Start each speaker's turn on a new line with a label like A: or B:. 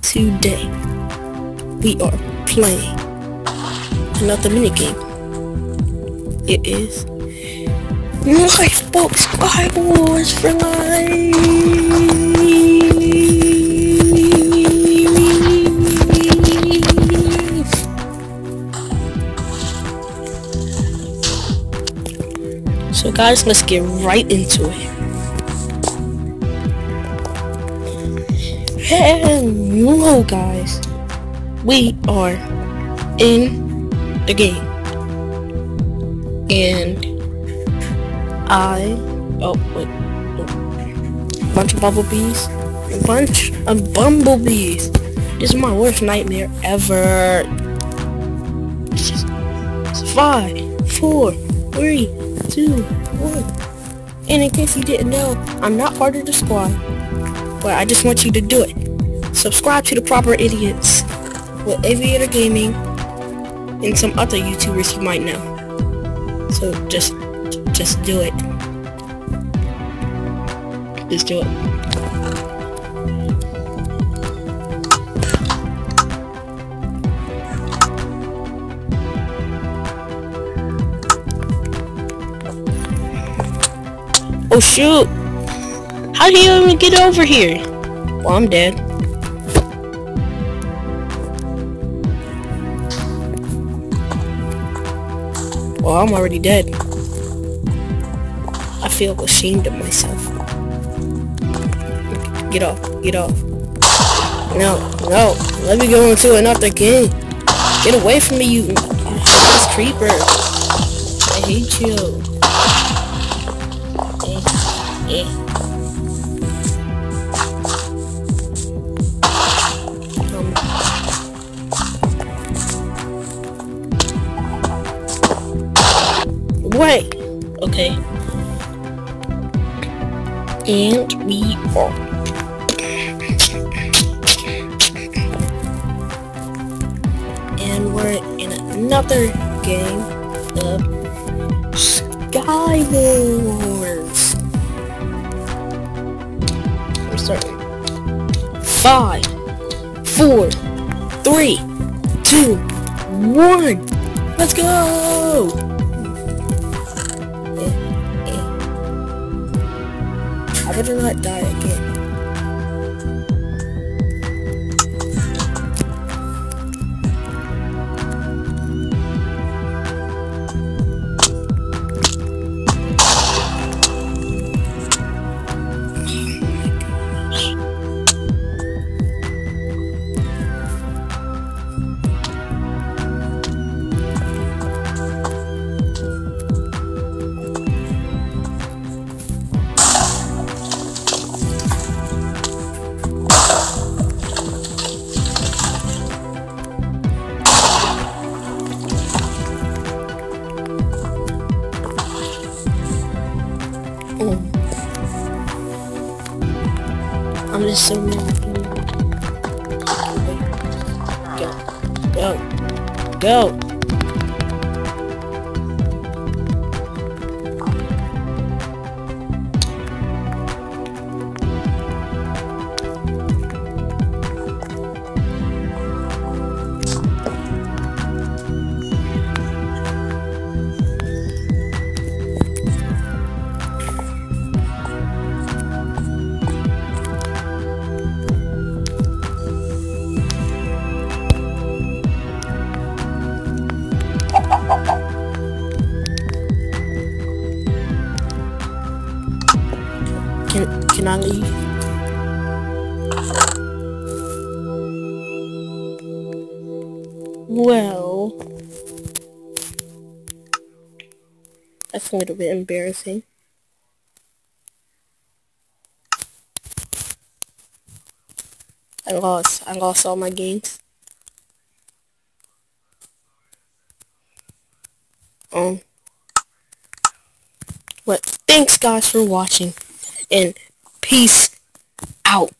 A: today we are playing another minigame. It is Lifeboat Sky Wars for life. So guys, let's get right into it. Hello guys, we are in the game, and I oh wait, a bunch of bumblebees, a bunch of bumblebees. This is my worst nightmare ever. Five, four, three, two, one. And in case you didn't know, I'm not part of the squad but I just want you to do it. Subscribe to the proper idiots with Aviator Gaming and some other YouTubers you might know. So just, just do it. Just do it. Oh shoot! How do you even get over here? Well, I'm dead. Well, I'm already dead. I feel ashamed of myself. Get off. Get off. No, no. Let me go into another game. Get away from me, you this creeper. I hate you. Eh, eh. Wait. Okay. And we are. And we're in another game of Sky Wars. We're starting. Five, four, three, two, one. Let's go! I better not die again. Go. Go. Go. Can can I leave? Well, that's a little bit embarrassing. I lost. I lost all my games. Um. What? thanks guys for watching and peace out.